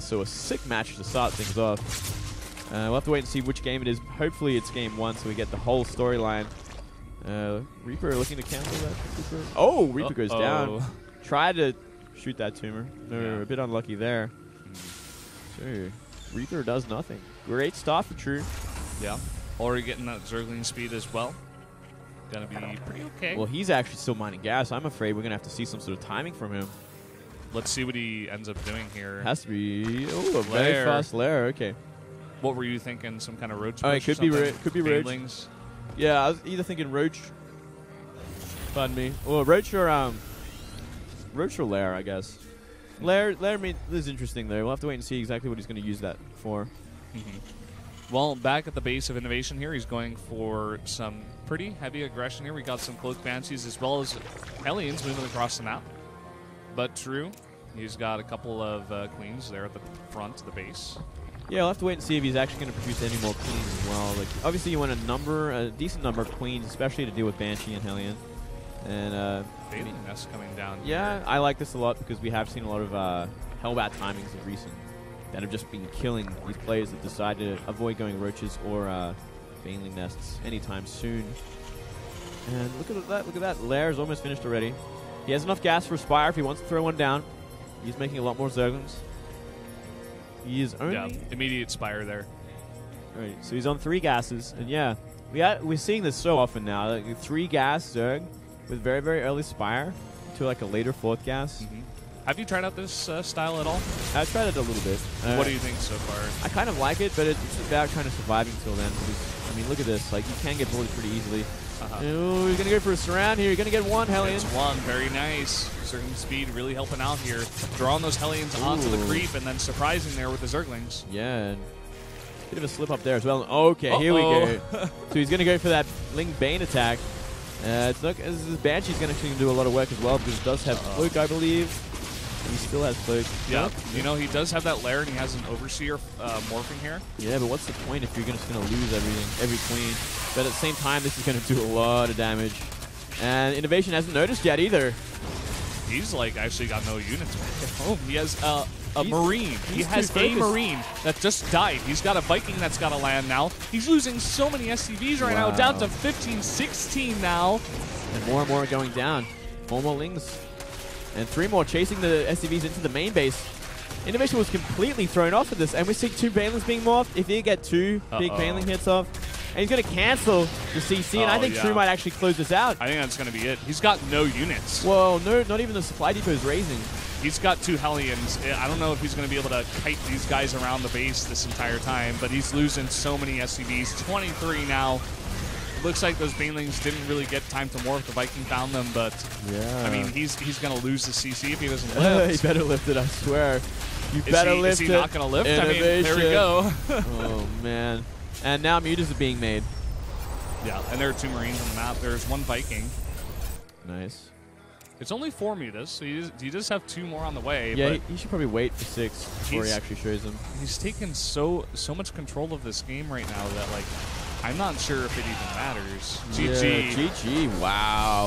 So a sick match to start things off. Uh, we'll have to wait and see which game it is. Hopefully it's game one, so we get the whole storyline. Uh, Reaper looking to cancel that. Reaper. Oh, Reaper goes down. Tried to shoot that tumor. No, Yeah. a bit unlucky there. So Reaper does nothing. Great start for True. Yeah. Already getting that Zergling speed as well. Gonna be pretty okay. Well, he's actually still mining gas. I'm afraid we're gonna have to see some sort of timing from him. Let's see what he ends up doing here. Has to be oh a very Lair. fast lair. Okay. what were you thinking? Some kind of road Oh, it could be? Ro- could be Roach. Yeah, I was either thinking Roach. Pardon me. Or Roach or um, Roach or Lair, I guess. Lair, Lair mean, is interesting though. We'll have to wait and see exactly what he's going to use that for. Mhm. Well, back at the base of Innovation here, he's going for some pretty heavy aggression here. We got some cloak banshees as well as Hellions moving across the map. But True, he's got a couple of uh, queens there at the front the base. Yeah, we'll have to wait and see if he's actually going to produce any more queens as well. Like, obviously, you want a number, a decent number of queens, especially to deal with Banshee and Hellion. And uh, Baneling nest coming down. yeah, here. I like this a lot because we have seen a lot of uh, Hellbat timings of recent that have just been killing these players that decide to avoid going roaches or uh, Baneling nests anytime soon. And look at that! Look at that! Lair's almost finished already. He has enough gas for Spire if he wants to throw one down. He's making a lot more Zerglings. He is only yeah, immediate spire there. Right, so he's on three gases, and yeah, we are, we're seeing this so often now. Like three gas Zerg with very very early Spire to like a later fourth gas. Mhm. Have you tried out this uh, style at all? I've tried it a little bit. Uh, what do you think so far? I kind of like it, but it's about kind of surviving till then. Because, I mean, look at this. Like you can get bullied pretty easily. Uh-huh. Oh, you're gonna go for a surround here. You're gonna get one Hellion. It's one. Very nice. Zergling speed really helping out here. Drawing those Hellions onto the creep and then surprising there with the Zerglings. Yeah. Bit of a slip up there as well. Okay, here we go. so he's gonna go for that Ling Bane attack. Uh, it's not, this is Banshee's gonna actually do a lot of work as well because it does have Uh-oh. cloak, I believe. He still has cloak. Yeah. You know, he does have that lair and he has an overseer uh, morphing here. Yeah, but what's the point if you're just gonna lose everything, every queen? But at the same time, this is gonna do a lot of damage. And Innovation hasn't noticed yet either. He's like actually got no units back at home. He has uh, a He's- marine. He has a marine that just died. He's got a Viking that's got to land now. He's losing so many SCVs right now, down to 15, 16 now. And more and more going down. More Lings. And three more chasing the SCVs into the main base. Innovation was completely thrown off of this, and we see two Banelings being morphed. If he get two big Uh-oh. Baneling hits off, and he's going to cancel the CC, and I Oh, think yeah. True might actually close this out. I think that's going to be it. He's got no units. Well, no, not even the supply depot is raising. He's got two Hellions. I don't know if he's going to be able to kite these guys around the base this entire time, but he's losing so many SCVs. 23 now. Looks like those Banelings didn't really get time to morph. The Viking found them, but Yeah. I mean, he's he's going to lose the CC if he doesn't lift. he better lift it, I swear. You Is better he, lift is he it. not going to lift? I mean, there we Innovation. go. oh, man. And now mutas are being made. yeah, and there are two Marines on the map. There's one Viking. Nice. It's only four mutas, so you just, you just have two more on the way. Yeah, he, he should probably wait for six before he actually shows them. he's taken so so much control of this game right now that like I'm not sure if it even matters. GG. Yeah, GG. Wow.